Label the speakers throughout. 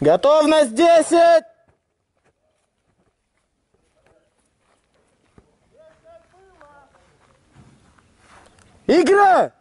Speaker 1: Готовность 10! Игра!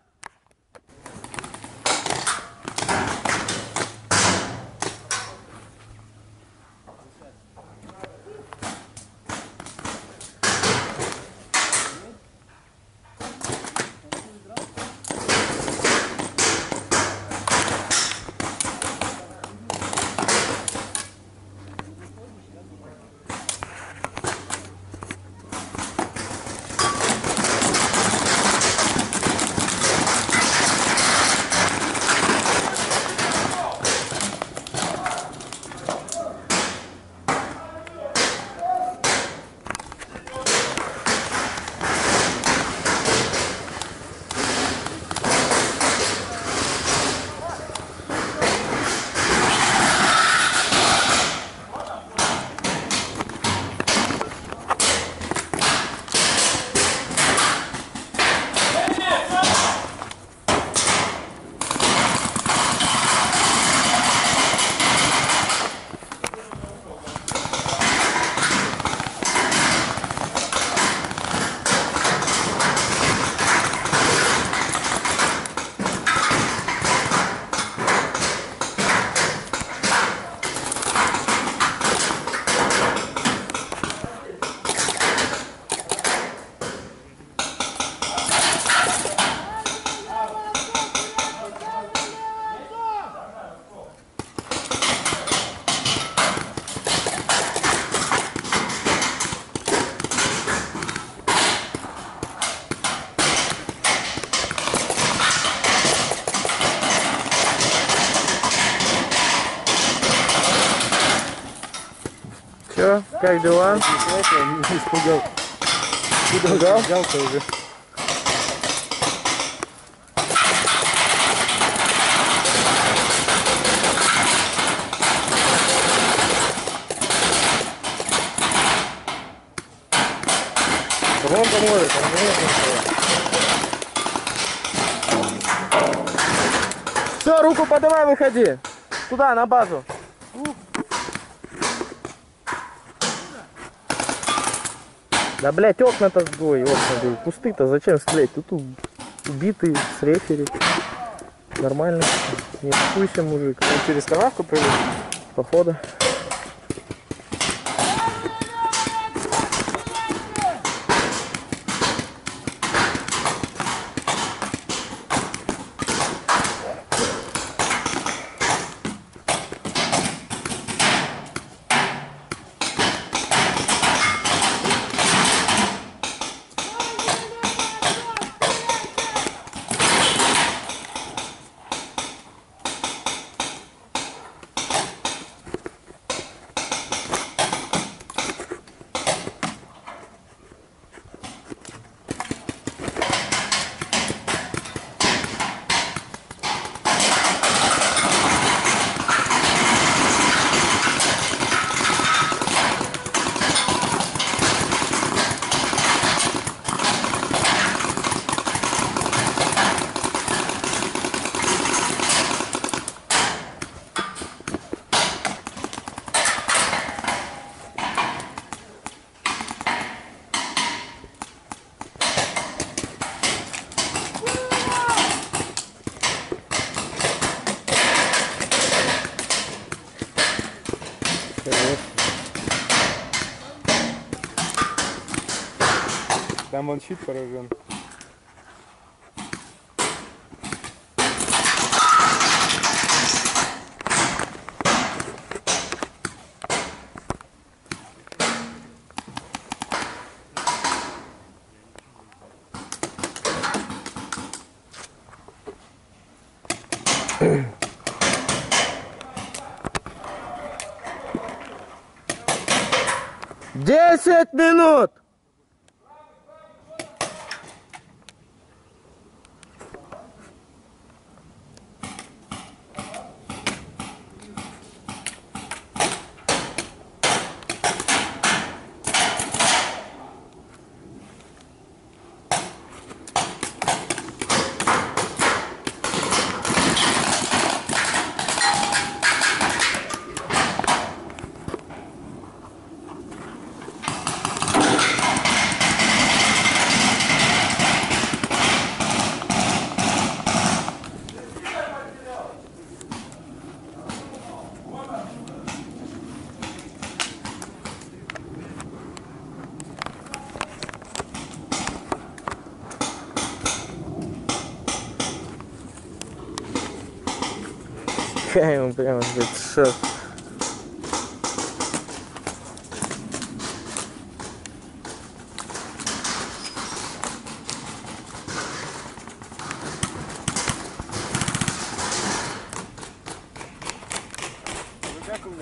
Speaker 1: Че, как дела?
Speaker 2: Испугал.
Speaker 1: Испугал?
Speaker 2: Взялся уже.
Speaker 1: Вон поможет, Все, руку подавай, выходи. Туда, на базу. Да, блядь, окна-то сдой, окна, пусты-то, зачем стрелять? Тут убитый с рефери. Нормально. Не пуйся, мужик.
Speaker 2: Он через канавку прыгнул.
Speaker 1: Походу.
Speaker 2: Там вон щит поражен.
Speaker 1: Десять минут!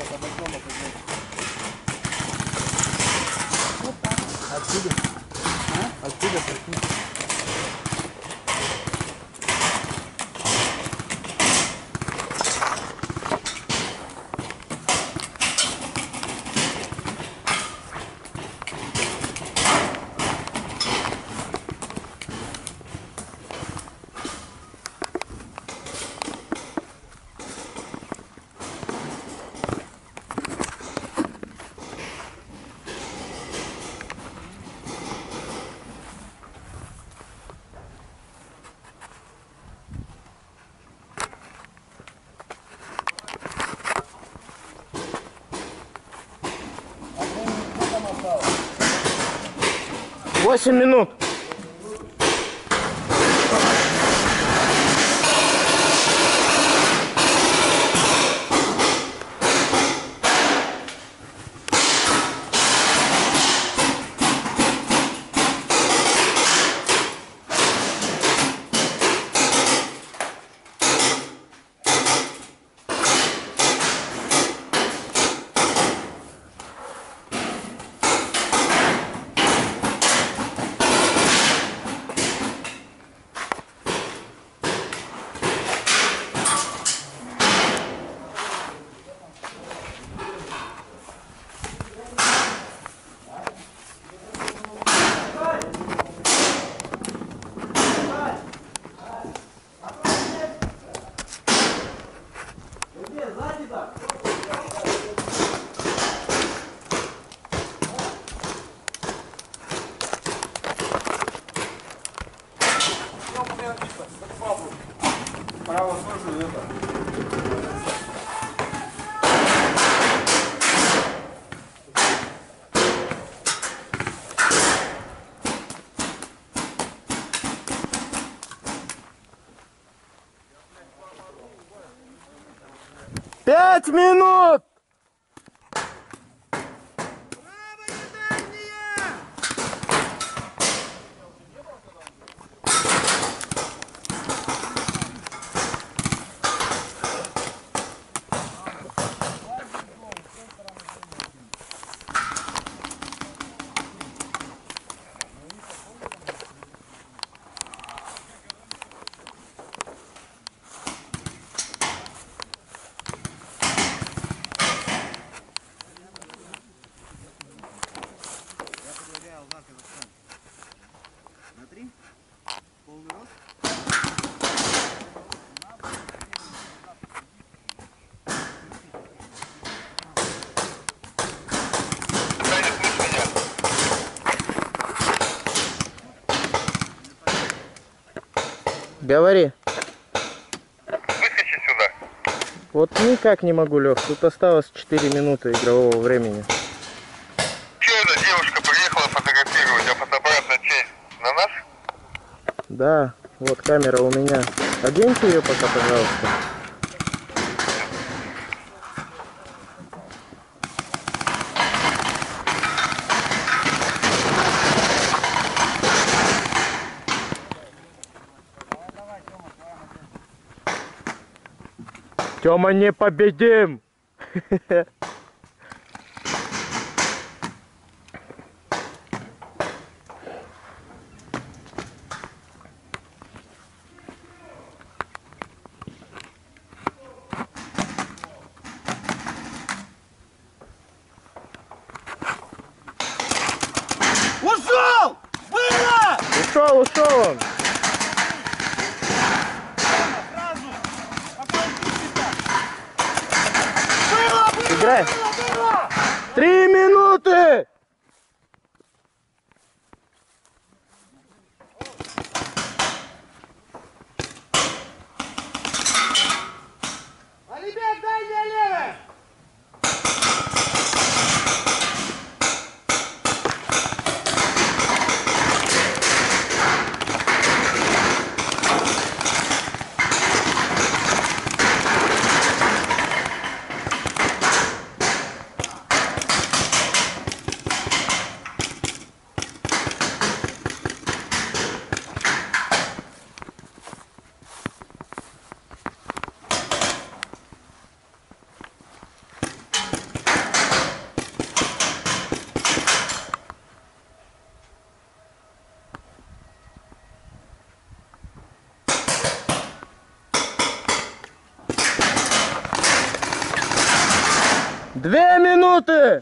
Speaker 2: Там от дома поднять? Отсюда? А? Отсюда прикинь.
Speaker 1: Восемь минут. Пять минут! Говори.
Speaker 3: Выскочи сюда.
Speaker 1: Вот никак не могу, Лех. Тут осталось 4 минуты игрового времени.
Speaker 3: Че эта девушка приехала фотографировать, а фотоаппарат на чей? На наш?
Speaker 1: Да, вот камера у меня. Оденьте ее пока, пожалуйста. Тёма, не победим!
Speaker 4: Ушел! Было!
Speaker 1: Ушел, ушел он!
Speaker 4: Сразу! Пока он кричит Было! Было!
Speaker 1: Играй!
Speaker 4: Было! Было!
Speaker 1: Три минуты! Две минуты!